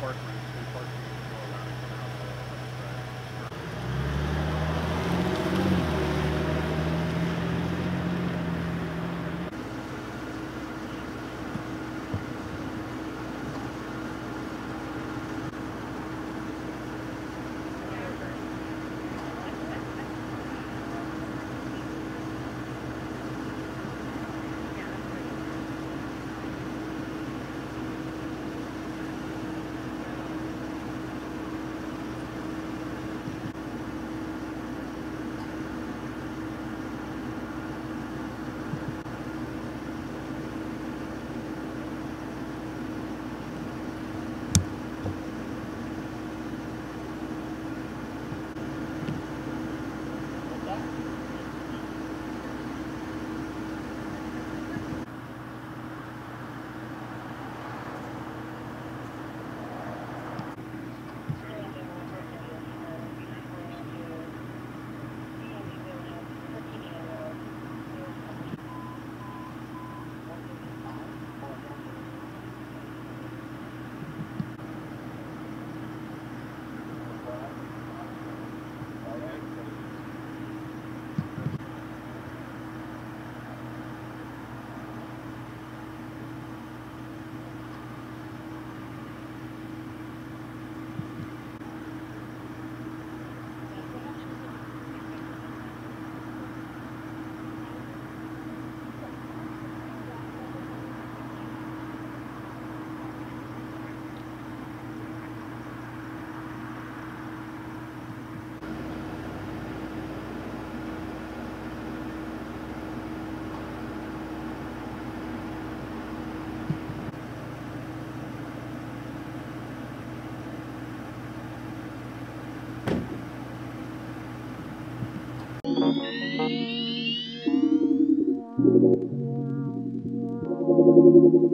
park, they park, you Thank you.